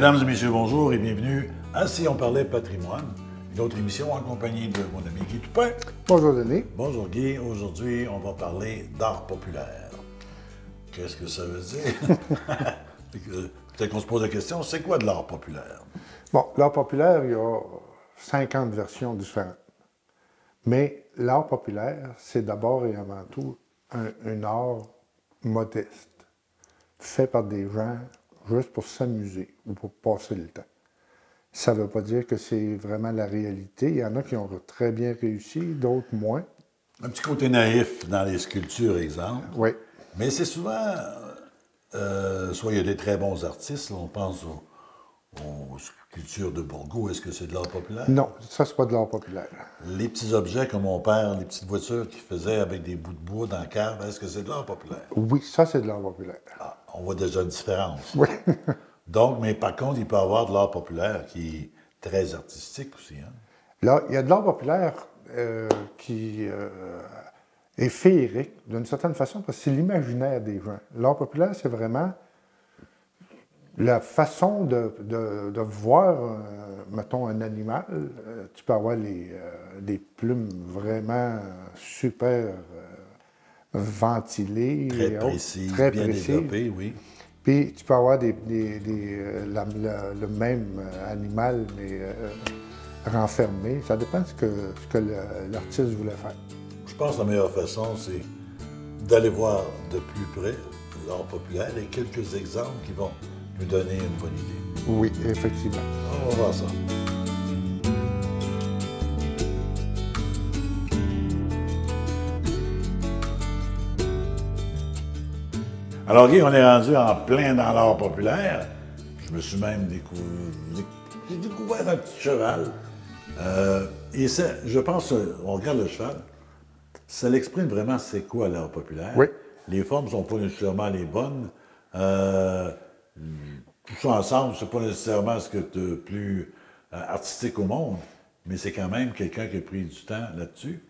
Mesdames et messieurs, bonjour et bienvenue à Si on parlait patrimoine, une autre émission en compagnie de mon ami Guy Toupin. Bonjour Denis. Bonjour Guy, aujourd'hui on va parler d'art populaire. Qu'est-ce que ça veut dire? Peut-être qu'on se pose la question, c'est quoi de l'art populaire? Bon, l'art populaire, il y a 50 versions différentes. Mais l'art populaire, c'est d'abord et avant tout un, un art modeste, fait par des gens juste pour s'amuser ou pour passer le temps. Ça ne veut pas dire que c'est vraiment la réalité. Il y en a qui ont très bien réussi, d'autres moins. Un petit côté naïf dans les sculptures, exemple. Oui. Mais c'est souvent, euh, soit il y a des très bons artistes, là, on pense aux, aux sculptures de Bourgault, est-ce que c'est de l'art populaire? Non, ça, c'est pas de l'art populaire. Les petits objets comme mon père, les petites voitures qu'il faisait avec des bouts de bois dans la cave, est-ce que c'est de l'art populaire? Oui, ça, c'est de l'art populaire. Ah, on voit déjà une différence. Oui. Donc, mais par contre, il peut y avoir de l'art populaire qui est très artistique aussi. Hein? Là, il y a de l'art populaire euh, qui euh, est féerique, d'une certaine façon, parce que c'est l'imaginaire des gens. L'art populaire, c'est vraiment la façon de, de- de voir, euh, mettons, un animal. Tu peux avoir les, des plumes vraiment super ventilées. Très et autres, précis, très bien précises. développé, oui. Puis tu peux avoir des, des- des, euh, la- la- le même euh, animal, mais euh, renfermé. Ça dépend de ce que, ce que l'artiste voulait faire. Je pense que la meilleure façon, c'est d'aller voir de plus près l'art populaire et quelques exemples qui vont nous donner une bonne idée. Oui, effectivement. On va voir ça. Alors, Guy, on est rendu en plein dans l'art populaire. Je me suis même découvert, un petit cheval. Euh, et je pense, on regarde le cheval, ça l'exprime vraiment c'est quoi l'art populaire. Oui. Les formes ne sont pas nécessairement les bonnes. Euh, tout ça ensemble, c'est pas nécessairement ce que de plus euh, artistique au monde, mais c'est quand même quelqu'un qui a pris du temps là-dessus.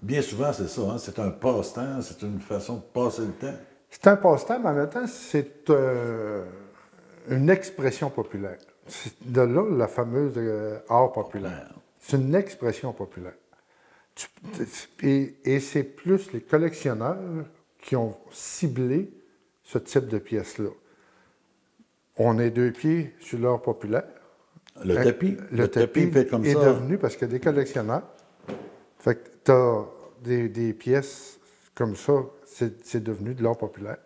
Bien souvent, c'est ça, hein, c'est un passe-temps, c'est une façon de passer le temps. C'est un passe-temps, mais en même temps, c'est euh, une expression populaire. C'est de là la fameuse euh, art populaire. C'est une expression populaire. Tu- et et c'est plus les collectionneurs qui ont ciblé ce type de pièces-là. On est deux pieds sur l'art populaire. Le Euh, tapis, Le, tapis, fait comme est ça. devenu, parce qu'il y a des collectionneurs, fait que tu as des, des pièces comme ça, c'est devenu de l'art populaire.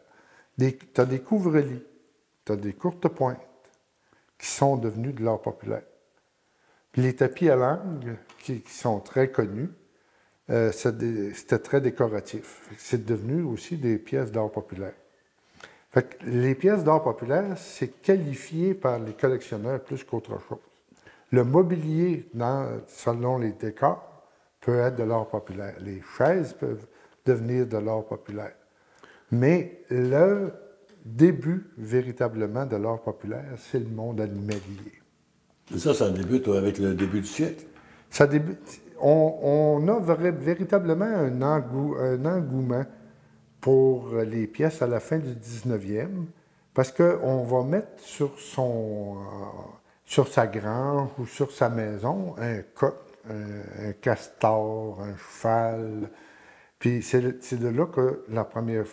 Tu as des couvre-lits, tu as des courtes pointes qui sont devenus de l'art populaire. Puis les tapis à langue, qui, sont très connus, euh, c'était très décoratif. C'est devenu aussi des pièces d'art populaire. Fait que les pièces d'art populaire, c'est qualifié par les collectionneurs plus qu'autre chose. Le mobilier, selon les décors, peut être de l'art populaire. Les chaises peuvent devenir de l'art populaire. Mais le début, véritablement, de l'art populaire, c'est le monde animalier. Et ça, ça débute avec le début du siècle? Ça débute, on, on a véritablement un, engou- un engouement pour les pièces à la fin du 19e, parce qu'on va mettre sur, son, euh, sur sa grange ou sur sa maison un coq, un, un castor, un cheval. Puis c'est c'est de là que la première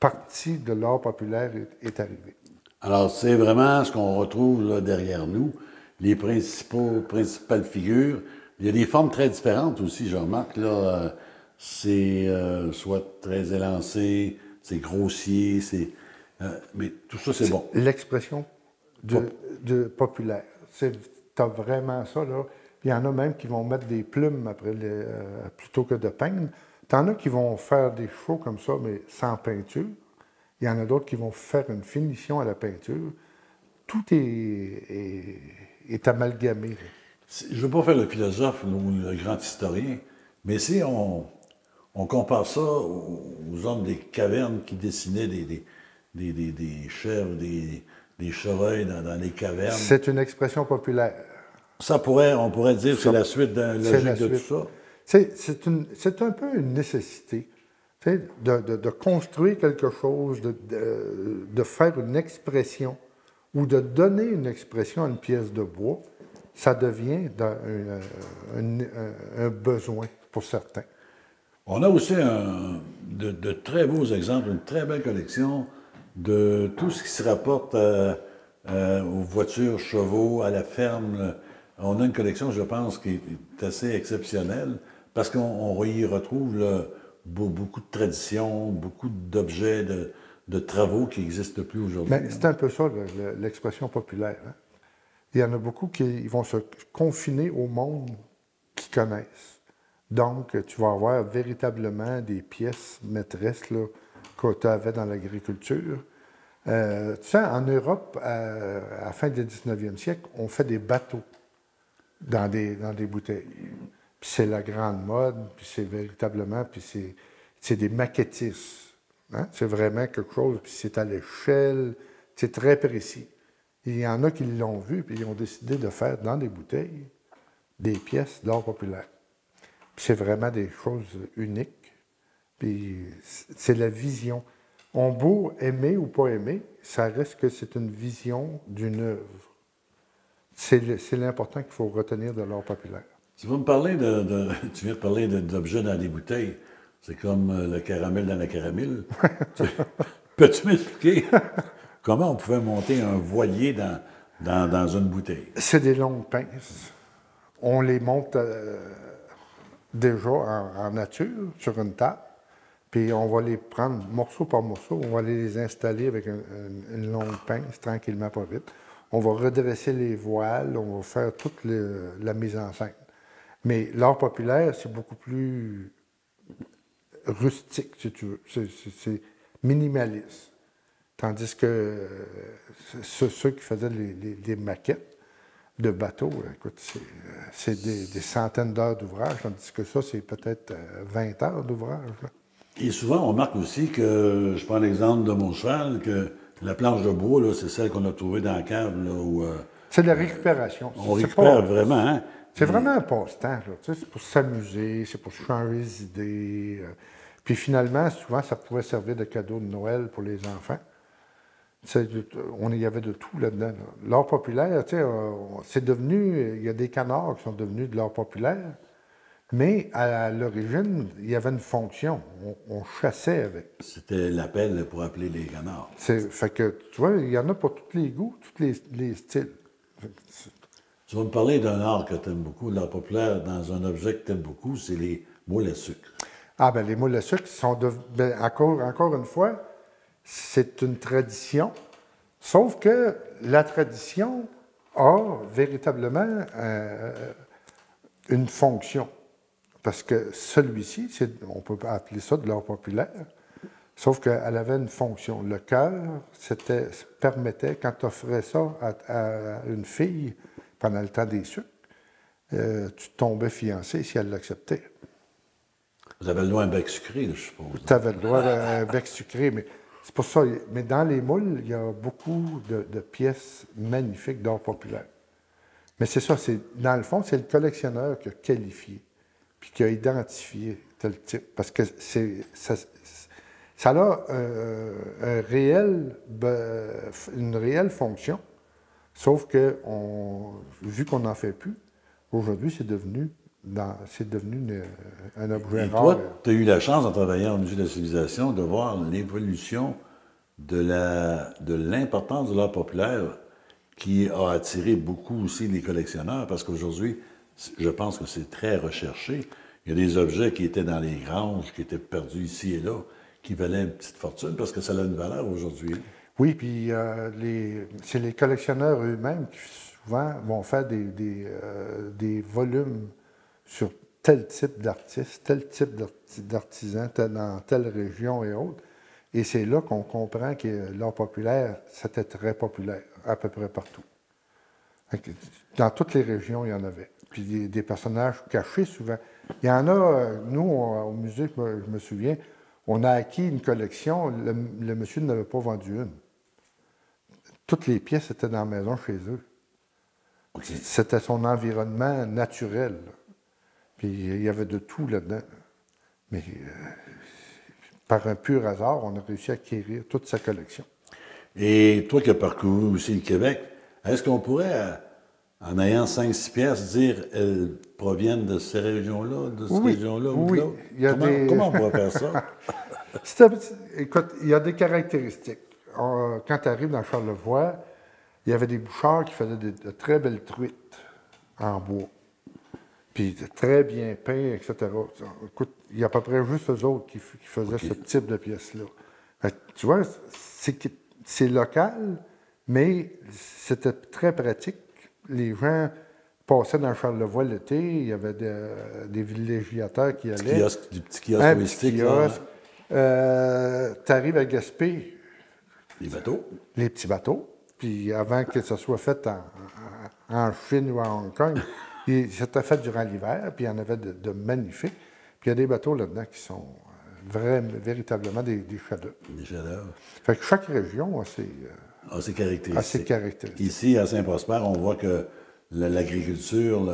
partie de l'art populaire est, est arrivée. Alors, c'est vraiment ce qu'on retrouve là, derrière nous, les principaux, principales figures. Il y a des formes très différentes aussi, je remarque. Là, euh, c'est euh, soit très élancé, c'est grossier, c'est. euh, mais tout ça, c'est bon. L'expression de, de populaire. Tu as vraiment ça, là. Il y en a même qui vont mettre des plumes après les, plutôt que de peindre. Tu en as qui vont faire des chevaux comme ça, mais sans peinture. Il y en a d'autres qui vont faire une finition à la peinture. Tout est, est, est amalgamé. Je ne veux pas faire le philosophe ou le grand historien, mais si on, on compare ça aux, aux hommes des cavernes qui dessinaient des, des, des, des- des chèvres, des, des chevreuils dans, dans les cavernes, C'est une expression populaire. ça pourrait, on pourrait dire que c'est la suite d'un logique de tout suite. ça. C'est, un peu une nécessité de, de- de construire quelque chose, de, de- de faire une expression ou de donner une expression à une pièce de bois, ça devient un, besoin pour certains. On a aussi de, très beaux exemples, une très belle collection de tout ce qui se rapporte aux voitures, chevaux, à la ferme. On a une collection, je pense, qui est assez exceptionnelle parce qu'on y retrouve beaucoup de traditions, beaucoup d'objets, de, travaux qui n'existent plus aujourd'hui. Mais c'est un peu ça, l'expression populaire. Hein. Il y en a beaucoup qui vont se confiner au monde qu'ils connaissent. Donc, tu vas avoir véritablement des pièces maîtresses là, que tu avais dans l'agriculture. Euh, tu sais, en Europe, à, la fin du 19e siècle, on fait des bateaux dans des, dans des bouteilles. Puis c'est la grande mode, puis c'est véritablement, puis c'est des maquettistes. Hein? C'est vraiment quelque chose, puis c'est à l'échelle, c'est très précis. Il y en a qui l'ont vu, puis ils ont décidé de faire dans des bouteilles des pièces d'or populaire. c'est vraiment des choses uniques. Puis c'est la vision. On beau aimer ou pas aimer, ça reste que c'est une vision d'une œuvre. C'est l'important qu'il faut retenir de l'or populaire. Tu vas me parler de, tu viens de parler d'objets dans des bouteilles. C'est comme euh, le caramel dans la caramel. Peux-tu m'expliquer comment on pouvait monter un voilier dans, dans, une bouteille? C'est des longues pinces. On les monte euh, déjà en, nature, sur une table, puis on va les prendre morceau par morceau, on va les installer avec une longue pince, tranquillement, pas vite. On va redresser les voiles, on va faire toute la mise en scène. Mais l'art populaire, c'est beaucoup plus rustique, si tu veux. C'est minimaliste. Tandis que euh, ceux, qui faisaient les, maquettes de bateaux, écoute, c'est euh, des, centaines d'heures d'ouvrage, tandis que ça, c'est peut-être 20 euh, heures d'ouvrage. Et souvent, on remarque aussi que, je prends l'exemple de mon cheval, que la planche de bois, c'est celle qu'on a trouvée dans la cave. c'est de la récupération. On récupère vraiment. Hein? C'est vraiment un passe-temps. C'est pour s'amuser, c'est pour changer les idées. Euh. Puis finalement, souvent, ça pouvait servir de cadeau de Noël pour les enfants. On y avait de tout là-dedans. L'art populaire, euh, c'est devenu. Il y a des canards qui sont devenus de l'art populaire, mais à l'origine, il y avait une fonction. On, chassait avec. C'était l'appel pour appeler les canards. Fait que, tu vois, il y en a pour tous les goûts, tous les, les styles. Tu vas me parler d'un art que tu aimes beaucoup, l'art populaire, dans un objet que tu aimes beaucoup, c'est les moules à sucre. Ah, ben les moules à sucre sont ben, encore, encore une fois, c'est une tradition, sauf que la tradition a véritablement euh, une fonction. Parce que celui-ci, on peut appeler ça de l'art populaire, sauf qu'elle avait une fonction. Le cœur, c'était permettait, quand tu offrais ça à une fille, pendant le temps des sucres, euh, tu tombais fiancé si elle l'acceptait. Vous avez le droit à un bec sucré, je suppose. Tu avais le droit à un bec sucré, mais c'est pour ça. Mais dans les moules, il y a beaucoup de, pièces magnifiques d'or populaire. Mais c'est ça, c'est dans le fond, c'est le collectionneur qui a qualifié, puis qui a identifié tel type. Parce que c'est, ça, a euh, un réel, une réelle fonction Sauf que, vu qu'on n'en fait plus, aujourd'hui, c'est devenu, c'est devenu un objet Et Toi, tu as eu la chance, en travaillant au Musée de la civilisation, de voir l'évolution de, la, de l'importance de l'art populaire qui a attiré beaucoup aussi les collectionneurs, parce qu'aujourd'hui, je pense que c'est très recherché. Il y a des objets qui étaient dans les granges, qui étaient perdus ici et là, qui valaient une petite fortune, parce que ça a une valeur aujourd'hui. Oui, puis euh, c'est les collectionneurs eux-mêmes qui souvent vont faire des, euh, volumes sur tel type d'artiste, tel type d'artisan dans telle région et autres. Et c'est là qu'on comprend que l'art populaire, c'était très populaire, à peu près partout. Dans toutes les régions, il y en avait. Puis des, personnages cachés souvent. Il y en a, euh, nous, au musée, je me souviens, on a acquis une collection, le, monsieur n'avait pas vendu une. Toutes les pièces étaient dans la maison chez eux. C'était son environnement naturel. Puis il y avait de tout là-dedans. Mais euh, par un pur hasard, on a réussi à acquérir toute sa collection. Et toi qui as parcouru aussi le Québec, est-ce qu'on pourrait, euh, en ayant 5-6 pièces, dire elles proviennent de ces régions-là, de cette Oui, région-là ou oui. a Comment, des- comment on pourrait faire ça? Écoute, il y a des caractéristiques. On- quand tu arrives dans Charlevoix, il y avait des bouchards qui faisaient de très belles truites en bois. Puis de très bien peints, etc. Écoute, il y a à peu près juste eux autres qui, faisaient ce type de pièces-là. Tu vois, c'est local, mais c'était très pratique. Les gens passaient dans Charlevoix l'été, il y avait des, des villégiateurs qui allaient. Kiosque, du petit kiosque touristique. Euh, tu arrives à Gaspé, les bateaux. les petits bateaux, puis avant que ça soit fait en, Chine ou à Hong Kong, c'était fait durant l'hiver, puis il y en avait de, de magnifiques. Puis il y a des bateaux là-dedans qui sont euh, vrais- véritablement des, des chefs-d'œuvre. Des chefs-d'œuvre. Fait que chaque région a ses, euh, a ses caractéristiques. Ici, à Saint-Prosper, on voit que l'agriculture,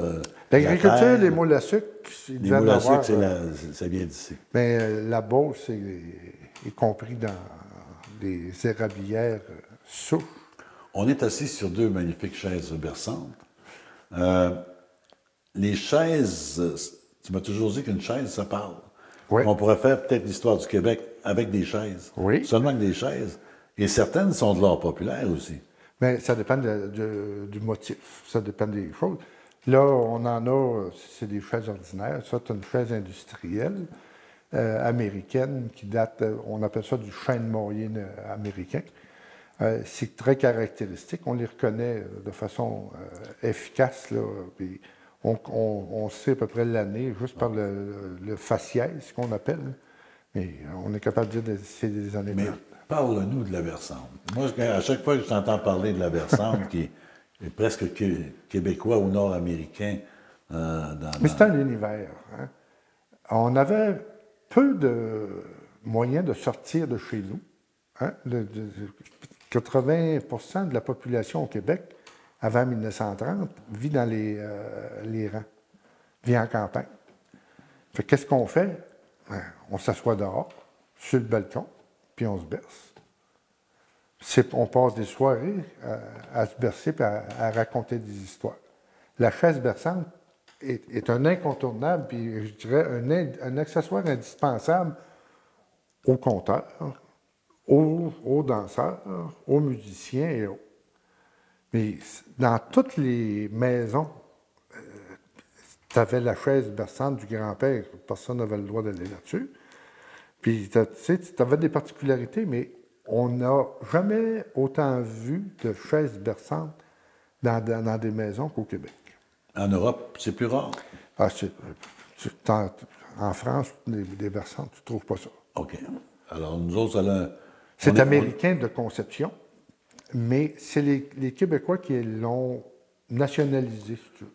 L'agriculture, la les moules à sucre, ils les moules à sucre, c'est euh, d'ici. Mais euh, la Beauce est, est compris dans des érablières euh, souches. On est assis sur deux magnifiques chaises berçantes. Euh, les chaises, tu m'as toujours dit qu'une chaise, ça parle. Oui. On pourrait faire peut-être l'histoire du Québec avec des chaises. Oui. Seulement que des chaises. Et certaines sont de l'art populaire aussi. Mais ça dépend de- de- du motif, ça dépend des choses. Là, on en a, c'est des chaises ordinaires. Ça, c'est une chaise industrielle euh, américaine qui date, euh, on appelle ça du chêne moyen euh, américain. Euh, c'est très caractéristique. On les reconnaît de façon euh, efficace. Là, puis on, on- on sait à peu près l'année juste par le, le faciès qu'on appelle. Mais on est capable de dire que c'est des années Mais 30. parle-nous de la versante. Moi, à chaque fois que je t'entends parler de la versante, qui est presque qué- québécois ou nord-américain, euh, dans, Mais c'est un univers. hein. On avait peu de moyens de sortir de chez nous. hein. Le- de- de- 80% de la population au Québec, avant 1930, vit dans les, euh, les rangs, vit en campagne. Qu'est-ce qu'on fait? Ben, On s'assoit dehors, sur le balcon, puis on se berce. On passe des soirées euh, à, se bercer et à, à raconter des histoires. La chaise berçante est, un incontournable, puis je dirais un, accessoire indispensable aux conteurs, aux, danseurs, aux musiciens et aux. Mais dans toutes les maisons, tu avais la chaise berçante du grand-père, personne n'avait le droit d'aller là-dessus. Puis, tu sais, avais des particularités, mais on n'a jamais autant vu de chaises berçantes dans des maisons qu'au Québec. En Europe, c'est plus rare? Ah, tu- en France, des, des berçantes, tu ne trouves pas ça. OK. Alors, nous autres, ça a- C'est on américain de conception, mais c'est les, les Québécois qui l'ont nationalisé, si tu veux.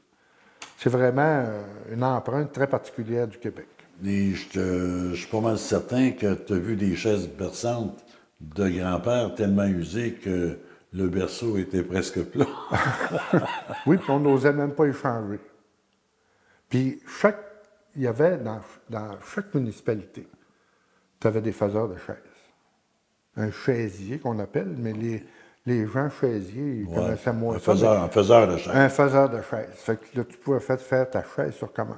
C'est vraiment euh, une empreinte très particulière du Québec. Et je, te- je suis pas mal certain que tu as vu des chaises berçantes de grand-père tellement usées que le berceau était presque plat. Oui, puis on n'osait même pas échanger. Puis chaque, il y avait dans, dans chaque municipalité, tu avais des faiseurs de chaises. Un chaisier qu'on appelle, mais les, les gens chaisiers, ils Ouais. connaissaient moins un, ça. faiseur, un faiseur de chaises. Un faiseur de chaises. Fait que là, tu pouvais faire, ta chaise sur commande.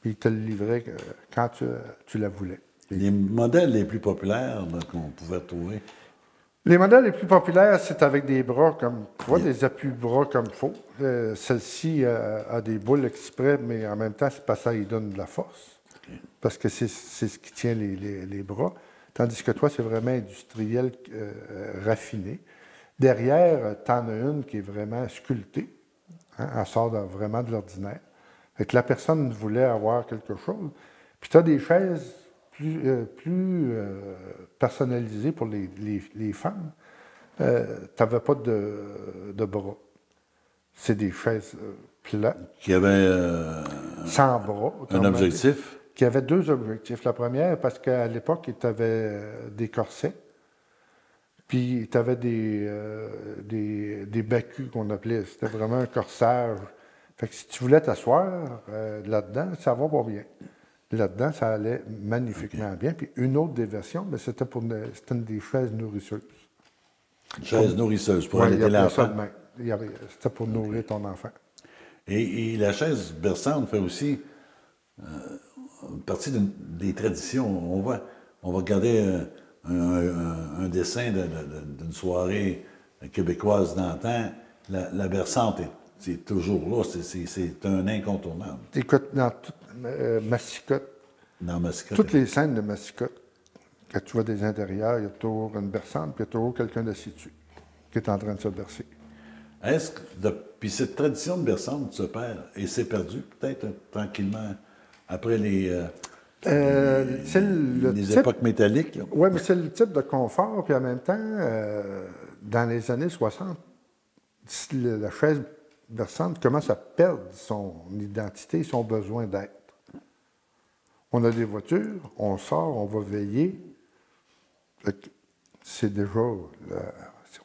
Puis il te le livrait euh, quand tu, tu la voulais. Les modèles les plus populaires qu'on pouvait trouver. Les modèles les plus populaires, c'est avec des bras comme, tu vois, des appuis-bras comme il faut. Euh, Celle-ci euh, a des boules exprès, mais en même temps, c'est parce que ça lui donne de la force. Parce que c'est c'est ce qui tient les, les- les bras. Tandis que toi, c'est vraiment industriel, euh, raffiné. Derrière, tu en as une qui est vraiment sculptée. hein, elle sort de- vraiment de l'ordinaire. Fait que la personne voulait avoir quelque chose. Puis tu as des chaises plus, euh, plus euh, personnalisées pour les, les- les femmes. tu n'avais pas de, de bras. C'est des chaises euh, plates, Qui avait euh, sans bras. un objectif? qui avait deux objectifs. La première, parce qu'à l'époque, tu avais des corsets, puis tu avais des, euh, des, des bacus qu'on appelait. C'était vraiment un corsage. Fait que si tu voulais t'asseoir euh, là-dedans, ça va pas bien. Là-dedans, ça allait magnifiquement bien. Puis une autre des versions, ben, c'était pour une, c'était une des chaises nourrisseuses. Une chaise nourrisseuse pour Ouais, allaiter l'enfant. C'était pour nourrir ton enfant. Et, et la chaise berçante fait aussi euh, partie des traditions. On va, on va regarder euh, un, un- un dessin de- de- de- d'une soirée québécoise d'antan. La, la berçante, est, c'est toujours là. C'est, un incontournable Écoute, dans toute euh, Massicotte, dans Mascotte. toutes les scènes de Massicotte, quand tu vois des intérieurs, il y a toujours une berçante, puis il y a toujours quelqu'un assis dessus qui est en train de se bercer. Est-ce que, puis cette tradition de berçante se perd et s'est perdue peut-être euh, tranquillement après les, euh, Euh, le les type- époques métalliques. Oui, mais c'est le type de confort, puis en même temps, dans les années 60, le- la chaise berçante commence à perdre son identité, son besoin d'être. On a des voitures, on sort, on va veiller. C'est déjà.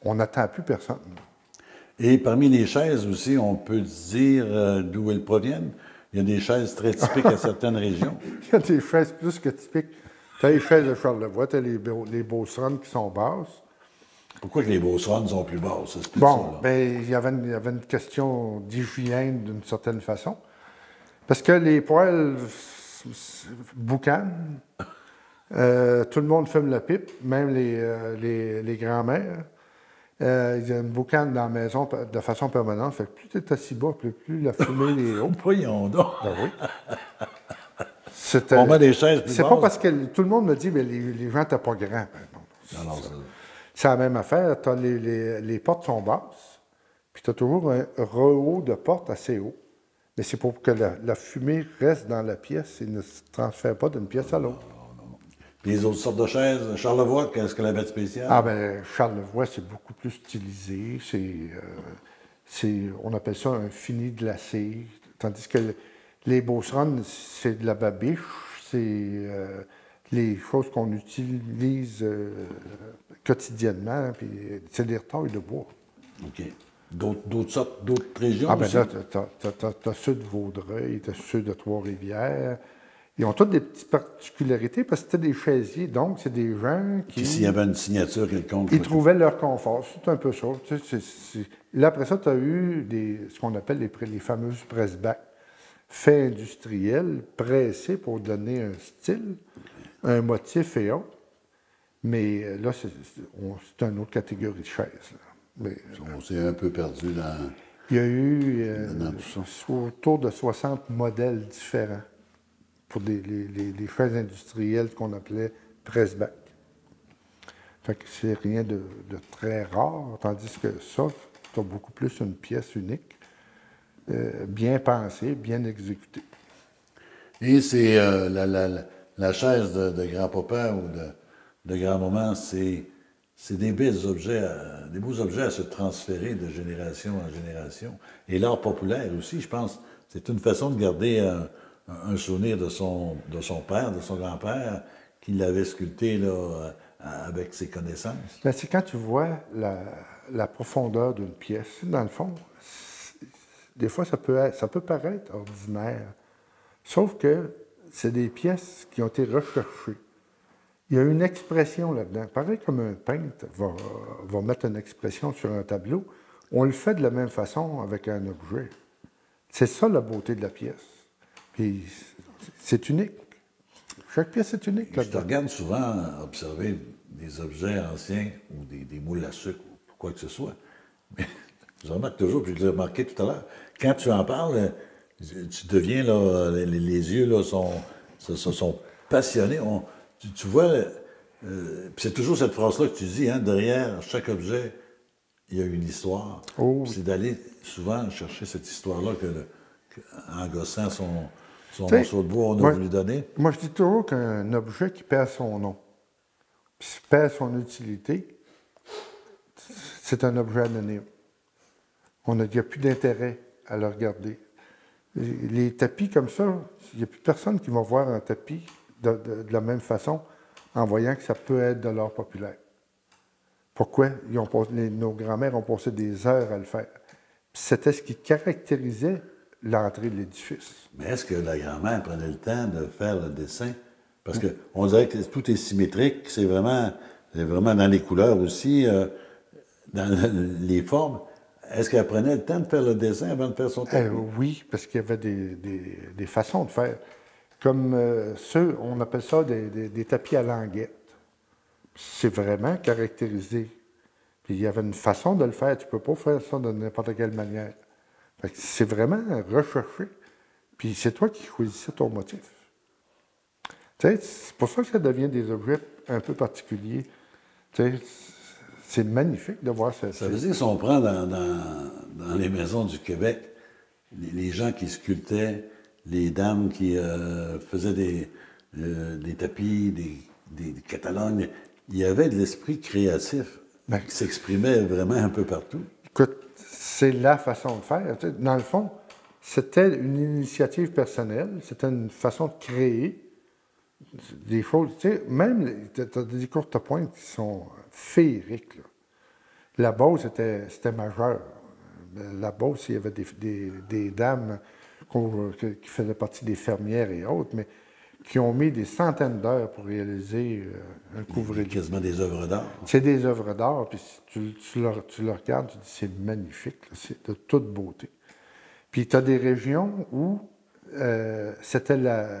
on n'attend plus personne. Et parmi les chaises aussi, on peut dire euh, d'où elles proviennent. Il y a des chaises très typiques à certaines régions. Il y a des chaises plus que typiques. Tu as les chaises de Charlevoix, tu as les, beau- les Beaucerons qui sont basses. Pourquoi que les Beaucerons sont plus basses? Explique Bon, ben, il y avait une, il y avait une question d'hygiène d'une certaine façon. Parce que les poêles boucanent. Euh, tout le monde fume la pipe, même les, euh, les, les grands-mères. Euh, il y a une boucane dans la maison de façon permanente. Fait que plus tu es assis bas, plus, plus la fumée est haute. Voyons donc. Ben oui. On met des chaises plus C'est pas parce que tout le monde me dit, mais les, les gens n'étaient pas grands. Ben non. Non, non, c'est- la même affaire. Les, les- les portes sont basses, puis tu as toujours un rehaut de porte assez haut. Mais c'est pour que la, la fumée reste dans la pièce et ne se transfère pas d'une pièce à l'autre. Puis les autres sortes de chaises, Charlevoix, qu'est-ce qu'elle avait de spécial? Ah ben Charlevoix, c'est beaucoup plus stylisé. C'est, euh, c'est, on appelle ça un fini glacé. Tandis que les Beaucerons, c'est de la babiche. C'est euh, les choses qu'on utilise euh, quotidiennement. Puis c'est des retailles de bois. OK. D'autres, sortes, d'autres régions Ah ben aussi? là, tu as, ceux de Vaudreuil, tu as ceux de Trois-Rivières. Ils ont toutes des petites particularités parce que c'était des chaisiers. Donc, c'est des gens qui... Puis s'il y avait une signature quelconque. Ils trouvaient leur confort. C'est un peu ça. Tu sais, Là, après ça, tu as eu des, ce qu'on appelle les fameuses presse-bacs, faits industriels, pressés pour donner un style, un motif et autres. Mais euh, là, c'est c'est- c'est une autre catégorie de chaises. Mais On s'est un peu perdu dans... il y a eu euh, autour de 60 modèles différents pour des, les, les- les chaises industrielles qu'on appelait presse-bac. Fait que c'est rien de, de très rare, tandis que ça, as beaucoup plus une pièce unique, euh, bien pensée, bien exécutée. Et c'est euh, la, la- la- la chaise de, grand-papa ou de, grand-maman, c'est, des beaux objets, à- des beaux objets à se transférer de génération en génération. Et l'art populaire aussi, je pense, c'est une façon de garder un, souvenir de son, père, de son grand-père, qui l'avait sculpté là, euh, avec ses connaissances. Ben, c'est quand tu vois la, profondeur d'une pièce. Dans le fond, des fois, ça peut, ça peut paraître ordinaire. Sauf que c'est des pièces qui ont été recherchées. Il y a une expression là-dedans. Pareil comme un peintre va, va mettre une expression sur un tableau, on le fait de la même façon avec un objet. C'est ça la beauté de la pièce. Puis c'est unique. Chaque pièce est unique Je te regarde souvent observer des objets anciens ou des, des moules à sucre ou quoi que ce soit. Mais je remarque toujours, puis je l'ai remarqué tout à l'heure, quand tu en parles, tu deviens, là, les, les yeux là, sont, passionnés. On- tu, tu vois, euh, c'est toujours cette phrase-là que tu dis, hein, derrière chaque objet, il y a une histoire. Oh C'est d'aller souvent chercher cette histoire-là que, en gossant son, morceau de bois, on a voulu donner. Moi, je dis toujours qu'un objet qui perd son nom, puis perd son utilité, c'est un objet anonyme. On a- Il n'y a plus d'intérêt à le regarder. Les tapis comme ça, il n'y a plus personne qui va voir un tapis de, la même façon en voyant que ça peut être de l'art populaire. Pourquoi? Nos grands-mères ont passé des heures à le faire. C'était ce qui caractérisait l'entrée de l'édifice. Mais est-ce que la grand-mère prenait le temps de faire le dessin? Parce qu'on dirait que tout est symétrique, c'est vraiment, vraiment dans les couleurs aussi. euh, dans les formes, est-ce qu'elle prenait le temps de faire le dessin avant de faire son tapis? Euh, oui, parce qu'il y avait des, des- des façons de faire. Comme euh, ceux, on appelle ça des, des- tapis à languette. C'est vraiment caractérisé. Puis il y avait une façon de le faire. Tu ne peux pas faire ça de n'importe quelle manière. Fait que c'est vraiment recherché. Puis c'est toi qui choisissais ton motif. Tu sais, c'est pour ça que ça devient des objets un peu particuliers. Tu sais, c'est magnifique de voir ça. Ça veut dire, si on prend dans, dans- dans les maisons du Québec, les, les gens qui sculptaient, les dames qui euh, faisaient des, euh, des tapis, des, des- des catalogues, il y avait de l'esprit créatif Ben, qui s'exprimait vraiment un peu partout. Écoute, c'est la façon de faire. Dans le fond, c'était une initiative personnelle, c'était une façon de créer des choses. Tu sais, même, tu as des courtes pointes qui sont féeriques. là. La Beauce, c'était c'était majeur. La Beauce, il y avait des, des- des dames qui faisaient partie des fermières et autres, mais qui ont mis des centaines d'heures pour réaliser euh, un couvre-lit. Quasiment des œuvres d'art. C'est des œuvres d'art, puis tu, tu le, tu le regardes, tu dis c'est magnifique, c'est de toute beauté. Puis tu as des régions où euh, c'était la,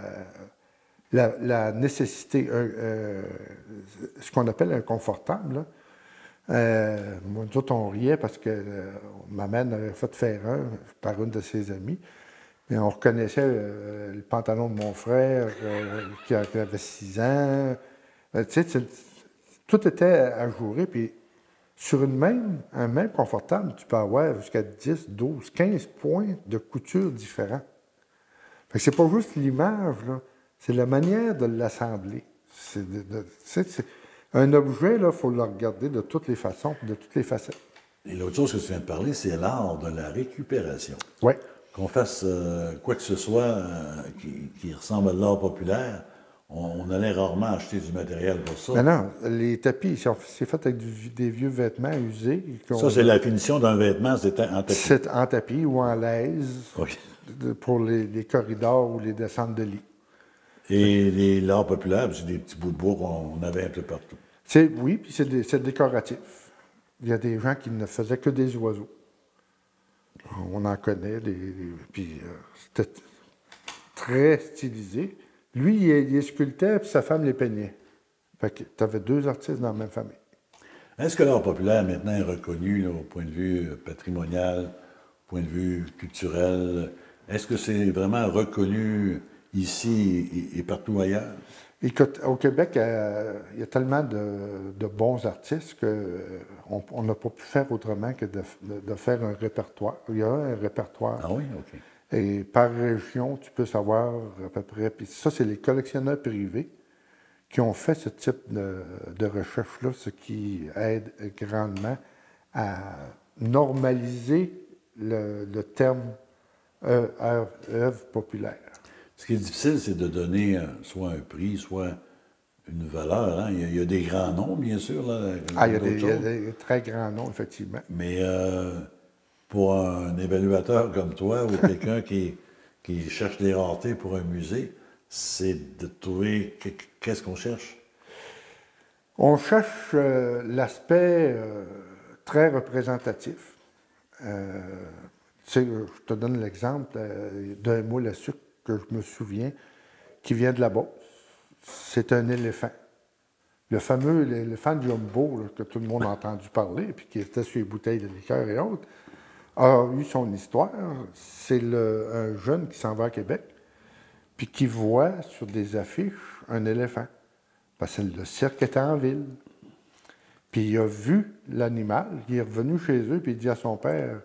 la, nécessité, un- euh, ce qu'on appelle inconfortable. Là. Euh, moi, nous autres, on riait parce que euh, ma mère avait fait faire un par une de ses amies. Mais on reconnaissait euh, le pantalon de mon frère euh, qui avait 6 ans. Euh, tout était ajouré. Puis sur une même, un même confortable, tu peux avoir jusqu'à 10, 12, 15 points de couture différents. Fait que c'est pas juste l'image, là. C'est la manière de l'assembler. C'est de- de- un objet, il faut le regarder de toutes les façons, de toutes les facettes. Et l'autre chose que tu viens de parler, c'est l'art de la récupération. Oui. Qu'on fasse euh, quoi que ce soit euh, qui, qui ressemble à l'art populaire, on, on allait rarement acheter du matériel pour ça. Mais non, les tapis, c'est fait avec du- des vieux vêtements usés. Ça, c'est la finition d'un vêtement, c'est en tapis. C'est en tapis ou en laise pour les, les corridors ou les descentes de lit. Et les- l'art populaire, c'est des petits bouts de bois qu'on avait un peu partout. C'est, oui, puis c'est, décoratif. Il y a des gens qui ne faisaient que des oiseaux. On en connaît, puis euh, c'était très stylisé. Lui, il, il sculptait, puis sa femme les peignait. Fait que tu avais deux artistes dans la même famille. Est-ce que l'art populaire maintenant est reconnu là, au point de vue euh, patrimonial, au point de vue culturel? Est-ce que c'est vraiment reconnu ici et, et partout ailleurs? Écoute, au Québec, euh, il y a tellement de, de bons artistes qu'on on n'a pas pu faire autrement que de, de- de faire un répertoire. Il y a un répertoire. Ah oui, OK. Et par région, tu peux savoir à peu près. Puis ça, c'est les collectionneurs privés qui ont fait ce type de, recherche-là, ce qui aide grandement à normaliser le, le terme euh, œuvre populaire. Ce qui est difficile, c'est de donner euh, soit un prix, soit une valeur. hein. Il, y a, il y a des grands noms, bien sûr. Là, Ah, il y a des, il y a choses. des très grands noms, effectivement. Mais euh, pour un évaluateur comme toi ou quelqu'un qui, qui cherche des raretés pour un musée, c'est de trouver que- qu'est-ce qu'on cherche? On cherche euh, l'aspect euh, très représentatif. Euh, tu sais, je te donne l'exemple d'un moule à sucre que je me souviens, qui vient de Beauce. C'est un éléphant. Le fameux éléphant Jumbo, là, que tout le monde a entendu parler, puis qui était sur les bouteilles de liqueur et autres, a eu son histoire. C'est un jeune qui s'en va à Québec, puis qui voit sur des affiches un éléphant. Parce que le cirque était en ville. Puis il a vu l'animal, il est revenu chez eux, puis il dit à son père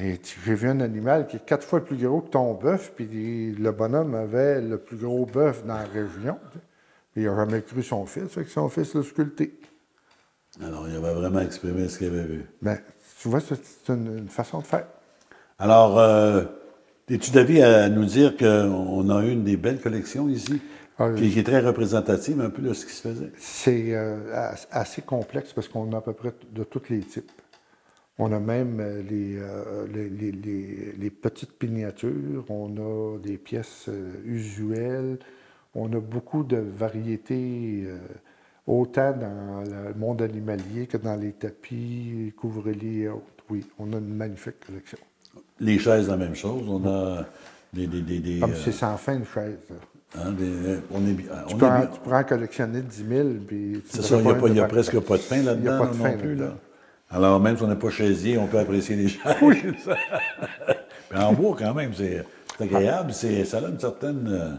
Et tu- J'ai vu un animal qui est quatre fois plus gros que ton bœuf, puis le bonhomme avait le plus gros bœuf dans la région. Puis il n'a jamais cru son fils, fait que son fils l'a sculpté. Alors, il avait vraiment exprimé ce qu'il avait vu. Mais tu vois, c'est une, une façon de faire. Alors, euh, es-tu d'avis à nous dire qu'on a une des belles collections ici, Ah, qui, qui est très représentative un peu de ce qui se faisait? C'est euh, as- assez complexe parce qu'on a à peu près de tous les types. On a même euh, les, euh, les, les- petites miniatures, on a des pièces euh, usuelles, on a beaucoup de variétés. euh, autant dans le monde animalier que dans les tapis, couvre-lits et autres. Oui, on a une magnifique collection. Les chaises, la même chose. On a des. des, des, des, Comme c'est sans fin, une chaise. hein, des- on est, Tu, peux est tu en collectionner 10 000, puis... tu C'est ne ça, il n'y a, pas- y a de- presque pas de fin Il y a là-dedans pas de non fin plus. Là. Alors, même si on n'est pas chaisier, on peut apprécier les chaises. Mais en bois, quand même, c'est agréable. c'est- Ça a une certaine. euh,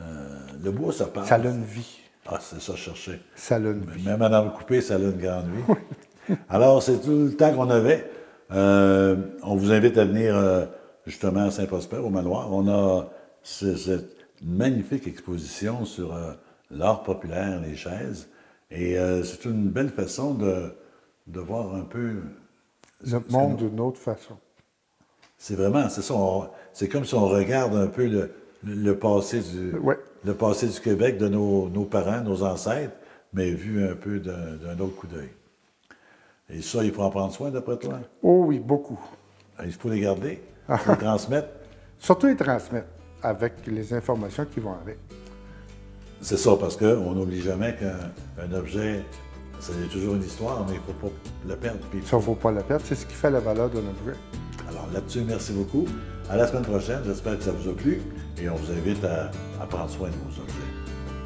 euh, le bois, ça parle. Ça a une vie. Ah, c'est ça, je cherchais. Ça a une vie. Même Madame Coupé, ça a une grande vie. Alors, c'est tout le temps qu'on avait. Euh, on vous invite à venir euh, justement à Saint-Prosper, au manoir. On a ce- cette magnifique exposition sur l'art populaire, les chaises. Et c'est une belle façon de, de voir un peu. Notre monde d'une autre façon. C'est vraiment, c'est ça. C'est comme si on regarde un peu le, le passé du, Ouais. le passé du Québec de nos, nos parents, nos ancêtres, mais vu un peu d'un autre coup d'œil. Et ça, il faut en prendre soin, d'après toi? Oh oui, beaucoup. Il faut les garder, il faut les transmettre. Surtout les transmettre avec les informations qui vont avec. C'est ça, parce qu'on n'oublie jamais qu'un un objet, ça a toujours une histoire, mais il ne faut pas le perdre. Puis- Ça ne vaut pas la perdre. C'est ce qui fait la valeur d'un objet. Alors là-dessus, merci beaucoup. À la semaine prochaine, j'espère que ça vous a plu et on vous invite à, à prendre soin de vos objets,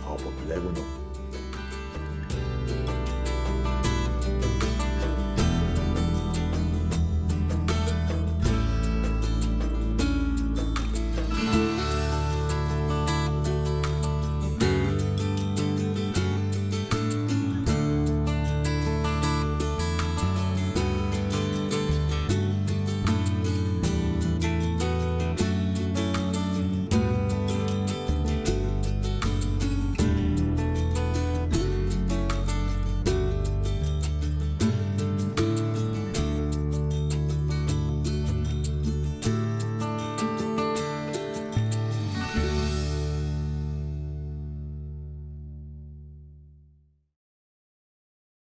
art populaire ou non.